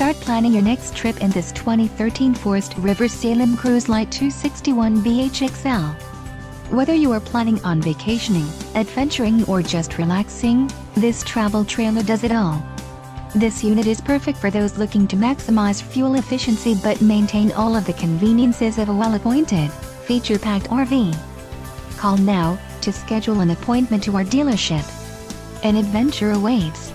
Start planning your next trip in this 2013 Forest River Salem Cruise Lite 261 BHXL. Whether you are planning on vacationing, adventuring or just relaxing, this travel trailer does it all. This unit is perfect for those looking to maximize fuel efficiency but maintain all of the conveniences of a well-appointed, feature-packed RV. Call now to schedule an appointment to our dealership. An adventure awaits.